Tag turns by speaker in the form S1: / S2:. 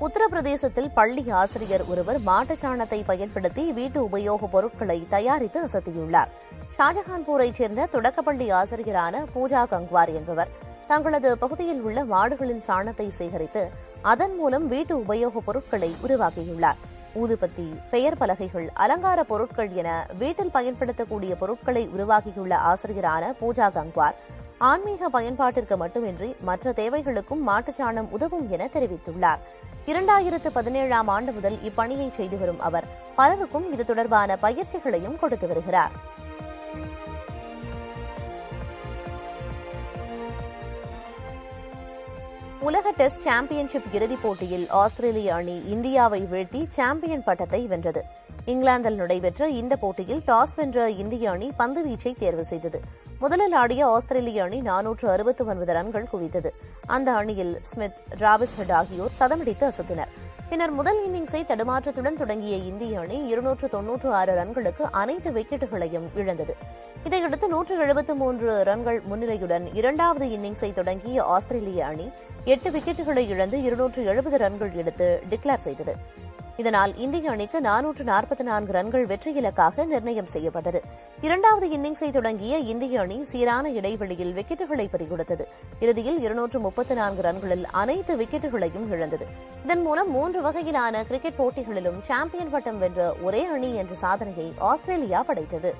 S1: உத்தரப்பிரதேசத்தில் பள்ளி ஆசிரியர் ஒருவர் மாட்டுச் சாணத்தை பயன்படுத்தி வீட்டு உபயோகப் பொருட்களை தயாரித்து அசத்தியுள்ளார். ஷாஜஹான்பூரைச் சேர்ந்த தொடக்கப்பள்ளி ஆசிரியரான பூஜா கங்வார் என்பவர் தங்களது பகுதியில் உள்ள மாடுகளின் சாணத்தை சேகரித்து அதன் மூலம் வீட்டு உபயோகப் பொருட்களை உருவாக்கியுள்ளார். ஊதுபத்தி பெயர் பலகைகள் அலங்கார பொருட்கள் என வீட்டில் பயன்படுத்தக்கூடிய பொருட்களை உருவாக்கியுள்ள ஆசிரியரான பூஜா கங்வார் ஆன்மீக பயன்பாட்டிற்கு மட்டுமின்றி மற்ற தேவைகளுக்கும் மாட்டுச்சாணம் உதவும் என தெரிவித்துள்ளார். இரண்டாயிரத்து பதினேழாம் ஆண்டு முதல் இப்பணியை செய்து வரும் அவர் பலருக்கும் இது தொடர்பான பயிற்சிகளையும் கொடுத்து வருகிறார். உலக டெஸ்ட் சாம்பியன்ஷிப் இறுதிப் போட்டியில் ஆஸ்திரேலிய அணி இந்தியாவை வீழ்த்தி சாம்பியன் பட்டத்தை வென்றது. இங்கிலாந்தில் நடைபெற்ற இந்த போட்டியில் டாஸ் வென்ற இந்திய அணி பந்து வீச்சை தேர்வு செய்தது. முதலில் ஆடிய ஆஸ்திரேலிய அணி நானூற்று அறுபத்தி ஒன்பது ரன்கள் குவித்தது. அந்த அணியில் ஸ்மித் டிராவிஸ் ஹெட் ஆகியோர் சதமடித்து அசத்தினர். பின்னர் முதல் இன்னிங்ஸை தடுமாற்றத்துடன் தொடங்கிய இந்திய அணி இருநூற்று தொன்னூற்று ஆறு ரன்களுக்கு அனைத்து விக்கெட்டுகளையும் இழந்தது. இதையடுத்து நூற்று எழுபத்து மூன்று ரன்கள் முன்னிலையுடன் இரண்டாவது இன்னிங்ஸை தொடங்கிய ஆஸ்திரேலிய அணி எட்டு விக்கெட்டுகளை இழந்து இருநூற்று எழுபது ரன்கள் எடுத்து டிக்ளேர் செய்தது. இதனால் இந்திய அணிக்கு நானூற்று நாற்பத்தி நான்கு ரன்கள் வெற்றி இலக்காக நிர்ணயம் செய்யப்பட்டது. இரண்டாவது இன்னிங்ஸை தொடங்கிய இந்திய அணி சீரான இடைவெளியில் விக்கெட்டுகளை பறிகொடுத்தது இறுதியில் இருநூற்று முப்பத்தி நான்கு ரன்களில் அனைத்து விக்கெட்டுகளையும் இழந்தது. இதன் மூலம் மூன்று வகையிலான கிரிக்கெட் போட்டிகளிலும் சாம்பியன் பட்டம் வென்ற ஒரே அணி என்ற சாதனையை ஆஸ்திரேலியா படைத்தது.